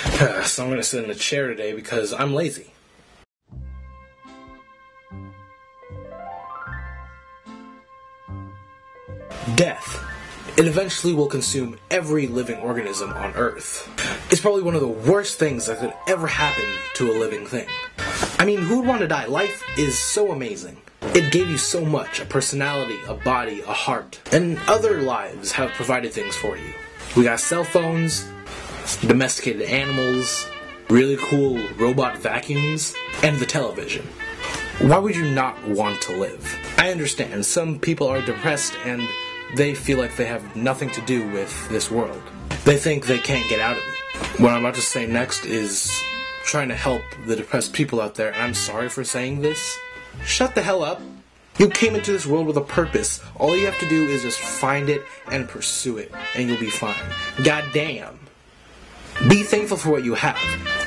so I'm gonna sit in the chair today because I'm lazy. Death. It eventually will consume every living organism on Earth. It's probably one of the worst things that could ever happen to a living thing. I mean, who would want to die? Life is so amazing. It gave you so much a personality, a body, a heart. And other lives have provided things for you. We got cell phones, domesticated animals, really cool robot vacuums, and the television. Why would you not want to live? I understand some people are depressed and they feel like they have nothing to do with this world. They think they can't get out of it. What I'm about to say next is trying to help the depressed people out there, and I'm sorry for saying this. Shut the hell up. You came into this world with a purpose. All you have to do is just find it and pursue it, and you'll be fine. God damn. Be thankful for what you have,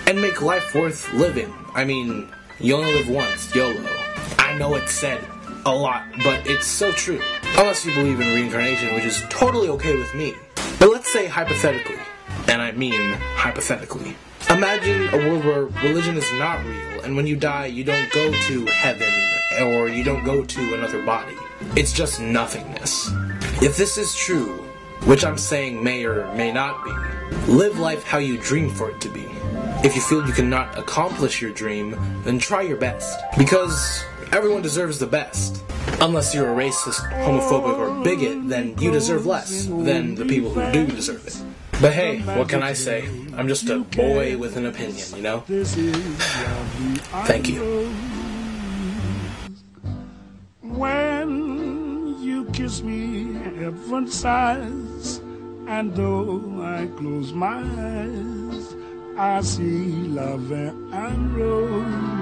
and make life worth living. I mean, you only live once, YOLO. I know it's said a lot, but it's so true. Unless you believe in reincarnation, which is totally okay with me. But let's say hypothetically, and I mean hypothetically. Imagine a world where religion is not real, and when you die, you don't go to heaven or you don't go to another body. It's just nothingness. If this is true, which I'm saying may or may not be, live life how you dream for it to be. If you feel you cannot accomplish your dream, then try your best. Because everyone deserves the best. Unless you're a racist, homophobic, or bigot, then you deserve less than the people who do deserve it. But hey, what can I say? I'm just a boy with an opinion, you know? Thank you. Kiss me, heaven sighs, and though I close my eyes, I see love and rose.